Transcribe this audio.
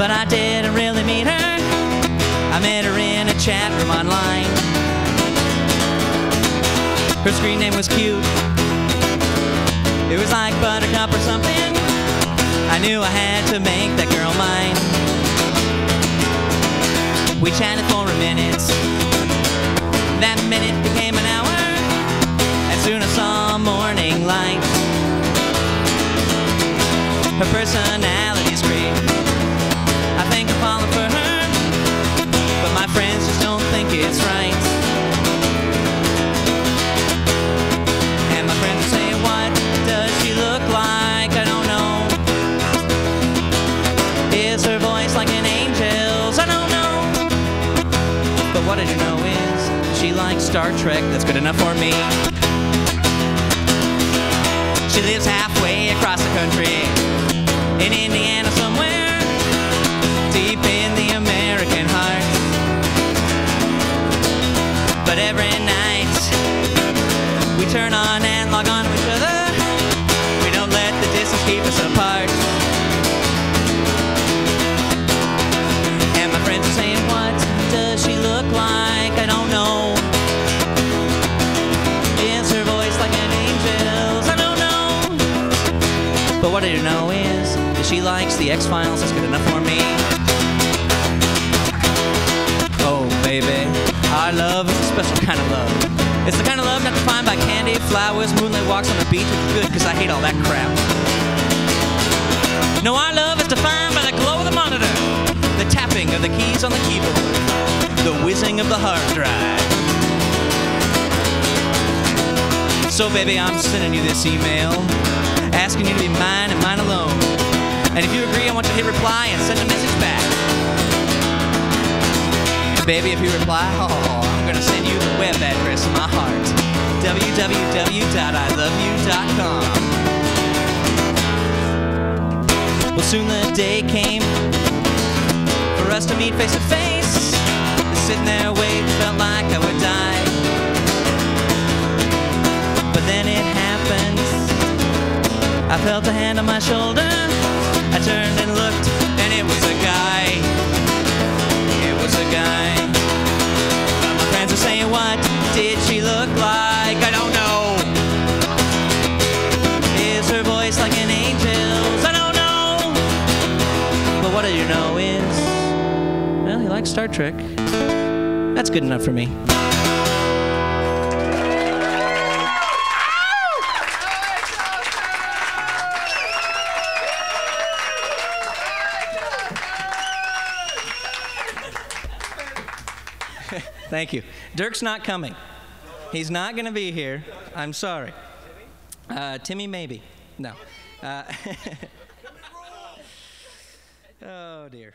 but I didn't really meet her. I met her in a chat room online. Her screen name was cute. It was like Buttercup or something. I knew I had to make that girl mine. We chatted for a minute. That minute became an hour. And soon I saw morning light. Her personality's great. Think it's right. And my friends say, What does she look like? I don't know. Is her voice like an angel's? I don't know. But what I do know is she likes Star Trek. That's good enough for me. She lives halfway across the country in Indiana But what I do know is that she likes the X Files. That's good enough for me. Oh, baby, our love is a special kind of love. It's the kind of love not defined by candy, flowers, moonlit walks on the beach, which is good because I hate all that crap. No, our love is defined by the glow of the monitor, the tapping of the keys on the keyboard, the whizzing of the hard drive. So, baby, I'm sending you this email, asking you to be mine and mine alone. And if you agree, I want you to hit reply and send a message back. Baby, if you reply, oh, I'm gonna send you the web address of my heart. www.iloveyou.com. Well, soon the day came for us to meet face to face. Sitting there waiting felt like I would die. Felt a hand on my shoulder. I turned and looked, and it was a guy. It was a guy. But my friends are saying, What did she look like? I don't know. Is her voice like an angel's? I don't know. But what I do know is, well, he likes Star Trek. That's good enough for me. Thank you. Dirk's not coming. He's not going to be here. I'm sorry. Uh, Timmy, maybe. No. Uh, oh, dear.